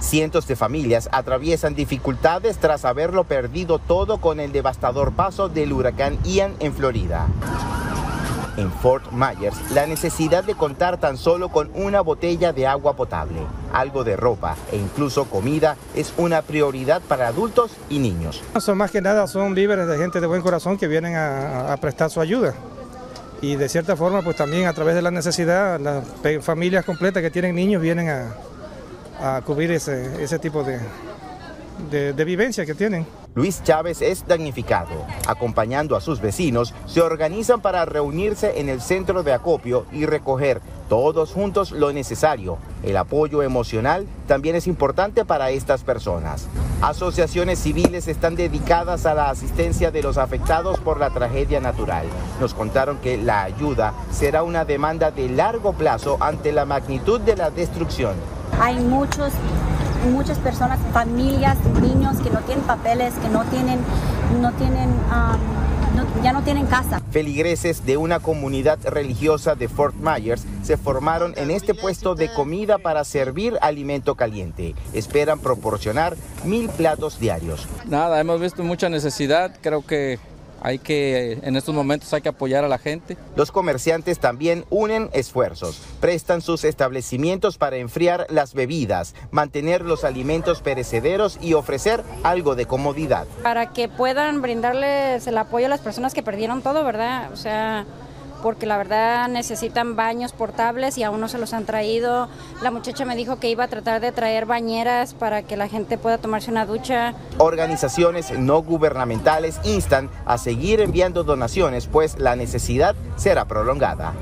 Cientos de familias atraviesan dificultades tras haberlo perdido todo con el devastador paso del huracán Ian en Florida. En Fort Myers, la necesidad de contar tan solo con una botella de agua potable, algo de ropa e incluso comida es una prioridad para adultos y niños. Son más que nada son líderes de gente de buen corazón que vienen a, a prestar su ayuda y de cierta forma pues también a través de la necesidad las familias completas que tienen niños vienen a, a cubrir ese, tipo de, de, de vivencia que tienen. Luis Chávez es damnificado. Acompañando a sus vecinos, se organizan para reunirse en el centro de acopio y recoger todos juntos lo necesario. El apoyo emocional también es importante para estas personas. Asociaciones civiles están dedicadas a la asistencia de los afectados por la tragedia natural. Nos contaron que la ayuda será una demanda de largo plazo ante la magnitud de la destrucción. Hay muchos muchas personas, familias, niños que no tienen papeles, que no tienen, no tienen, um, no, ya no tienen casa. Feligreses de una comunidad religiosa de Fort Myers se formaron en este puesto de comida para servir alimento caliente. Esperan proporcionar mil platos diarios. Nada, hemos visto mucha necesidad, creo que hay que, en estos momentos hay que apoyar a la gente. Los comerciantes también unen esfuerzos, prestan sus establecimientos para enfriar las bebidas, mantener los alimentos perecederos y ofrecer algo de comodidad. Para que puedan brindarles el apoyo a las personas que perdieron todo, ¿verdad? O sea, porque la verdad necesitan baños portables y aún no se los han traído. La muchacha me dijo que iba a tratar de traer bañeras para que la gente pueda tomarse una ducha. Organizaciones no gubernamentales instan a seguir enviando donaciones, pues la necesidad será prolongada.